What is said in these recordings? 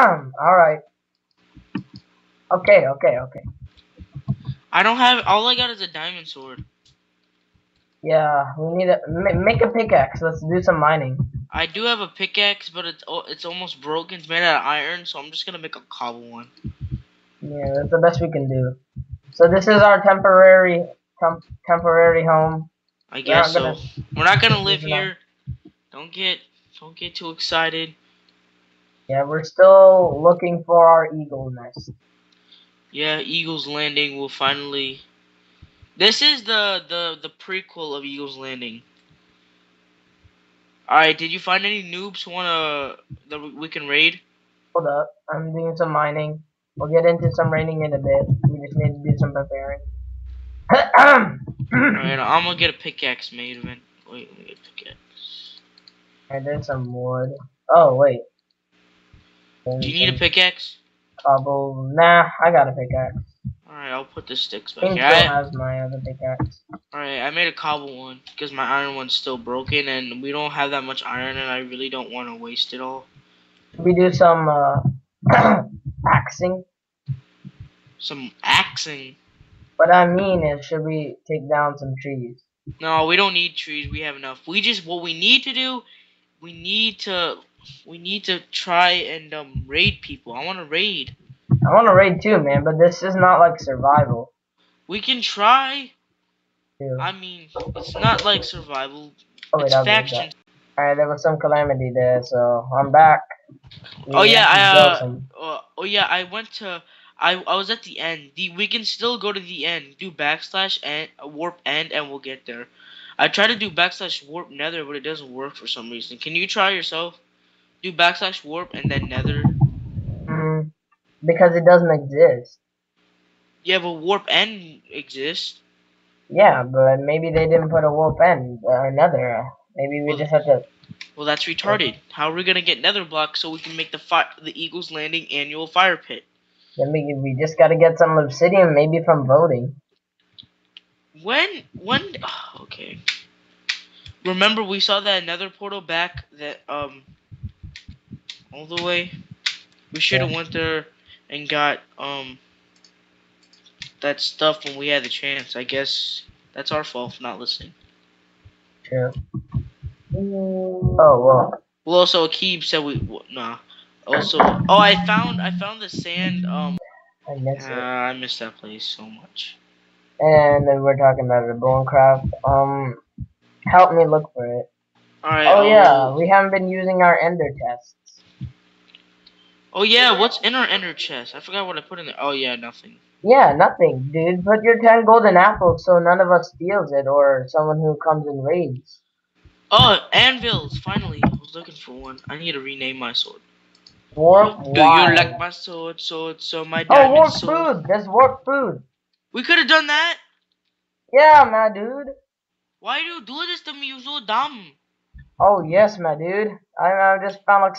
Alright. Okay, okay, okay. I don't have. All I got is a diamond sword. Yeah, we need to make a pickaxe. Let's do some mining. I do have a pickaxe, but it's it's almost broken. It's made out of iron, so I'm just gonna make a cobble one. Yeah, that's the best we can do. So this is our temporary temp- temporary home. I We're guess so. gonna- We're not gonna live here. Don't get don't get too excited. Yeah, we're still looking for our eagle nest. Yeah, Eagles Landing will finally. This is the the the prequel of Eagles Landing. All right, did you find any noobs who wanna that we- can raid? Hold up, I'm doing some mining. We'll get into some raining in a bit. We just need to do some preparing. Alright, I'm gonna get a pickaxe made. Wait, let me get a pickaxe. and then some wood. Oh wait. Do you need a pickaxe? cobble? Nah, I got a pickaxe. Alright, I'll put the sticks back here. I, has my other pickaxe. Alright, I made a cobble one because my iron one's still broken and we don't have that much iron and I really don't want to waste it all. Should we do some uh, axing? Some axing. What I mean is, should we take down some trees? No, we don't need trees. We have enough. We just what we need to do. We need to we need to try and um raid people. I want to raid. I want to raid too, man, but this is not like survival. We can try. Too. I mean, it's not like survival. Oh wait, it's I'll faction. Alright, there was some calamity there, so I'm back. We Oh yeah, I uh, uh oh yeah, I went to I I was at the end. The we can still go to the end. Do backslash and uh, warp end and we'll get there. I tried to do backslash warp nether, but it doesn't work for some reason. Can you try yourself? Do backslash warp and then nether. Mm, because it doesn't exist. Yeah, but warp end exists. Yeah, but maybe they didn't put a warp end or another. Maybe we Well, just have to. Well, that's retarded. How are we gonna get nether blocks so we can make the fi- the Eagles Landing annual fire pit? Then we we just gotta get some obsidian, maybe from voting. When when okay. Remember we saw that nether portal back that um all the way. We should have Yeah. went there and got um that stuff when we had the chance. I guess that's our fault for not listening. True. Oh well. Well, also Akib said we w- nah. Also, oh, I found I found the sand. Um, I miss uh, it. I miss that place so much. And then we're talking about the bonecraft. Um, help me look for it. All right. Oh yeah, I'll- we haven't been using our ender chests. Oh yeah, what's in our ender chest? I forgot what I put in there. Oh yeah, nothing. Yeah, nothing, dude. Put your ten golden apples so none of us steals it or someone who comes and raids. Oh, anvils! Finally, I was looking for one. I need to rename my sword. Warp Do why? you like my sword, sword, so my Oh, diamond warp sword? food. There's warp food. We could have done that. Yeah, my dude. Why do you do this to me? You're so dumb. Oh yes, my dude. I, I just found like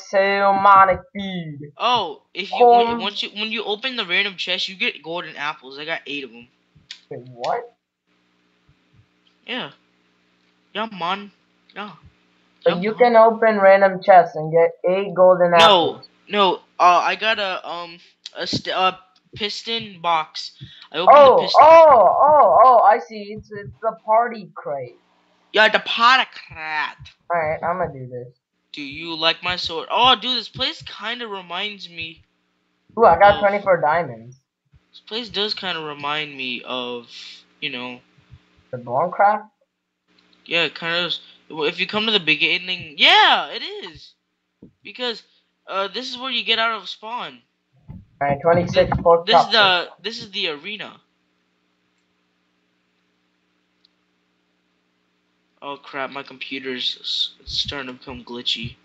many food. Oh, if you when, Um. once you when you open the random chest, you get golden apples. I got eight of them. Wait, what? Yeah. Yeah, man. Yeah. So Yeah, you man. can open random chests and get eight golden No, apples. no. no. Uh, I got a um a st- uh, piston box. I opened the Oh, piston. oh, oh, oh! I see. It's it's the party crate. Yeah, the pot of crap. All right, I'm gonna do this. Do you like my sword? Oh, dude, this place kind of reminds me. Ooh, I got Oh. 24 diamonds. This place does kind of remind me of, you know, The Bonecraft? yeah, kind of. well, If you come to the beginning, yeah, it is, because uh, this is where you get out of spawn. All right, 26 pork This is the this is the arena. Oh crap! My computer's starting to become glitchy.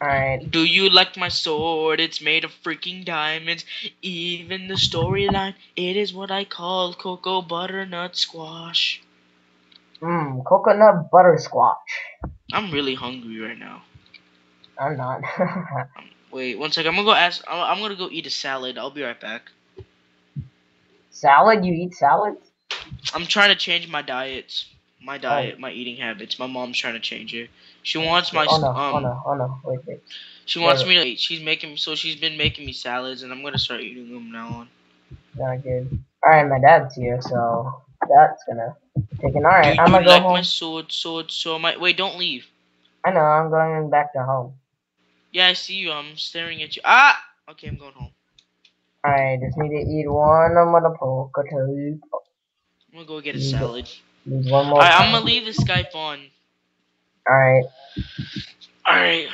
All right. Do you like my sword? It's made of freaking diamonds. Even the storyline, it is what I call cocoa butternut squash. Mmm, coconut butter squash. I'm really hungry right now. I'm not. Um, wait, one second. I'm gonna go ask. I'm, I'm gonna go eat a salad. I'll be right back. salad? You eat salads? I'm trying to change my diets, my diet, my eating habits. My mom's trying to change it. She wants my oh no, um. oh no, oh no, wait, wait. She wants Yeah. me to. eat. She's making. So she's been making me salads, and I'm gonna start eating them now on. Not good. Alright, my dad's here, so that's gonna take an alright. Do, I'm do gonna you go like home. my sword, sword, sword? My wait, don't leave. I know, I'm going back to home. Yeah, I see you. I'm staring at you. Ah. Okay, I'm going home. I just need to eat one of my poke chip. I'm gonna go get a salad. One more. Alright, I'm gonna leave the Skype on. Alright. Alright.